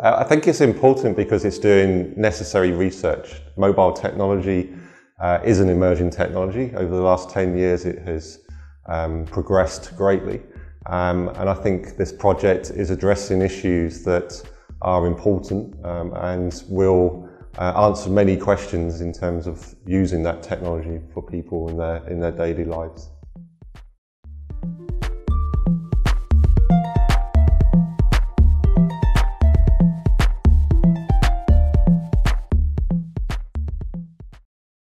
Uh, I think it's important because it's doing necessary research. Mobile technology uh, is an emerging technology. Over the last 10 years, it has um, progressed greatly. Um, and I think this project is addressing issues that are important um, and will uh, answer many questions in terms of using that technology for people in their, in their daily lives.